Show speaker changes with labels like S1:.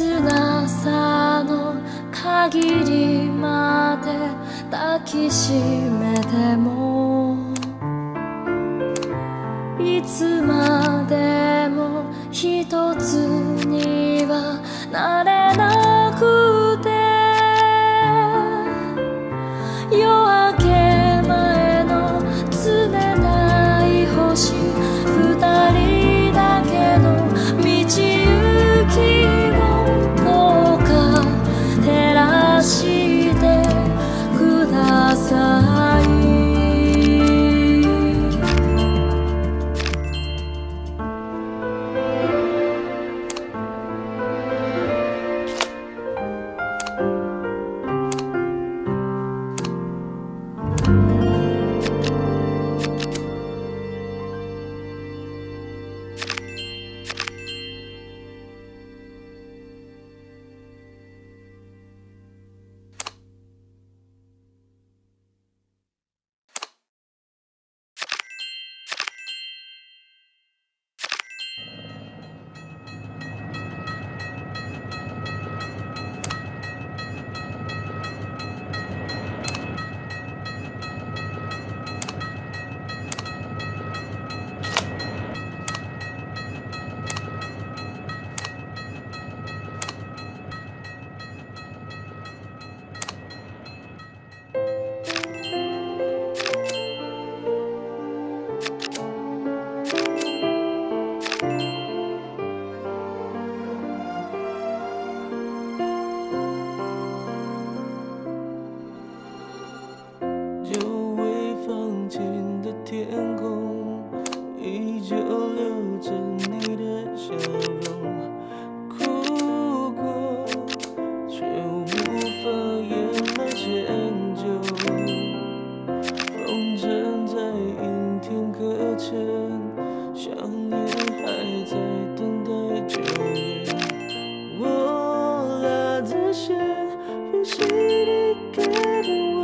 S1: 切さの限りまで抱きしめてもいつまでも一つにはな
S2: 天空，依旧留着你的笑容。哭过，却无法掩埋歉疚。风筝在阴天搁浅，想念还在等待救援。我拉着线，复习你给的温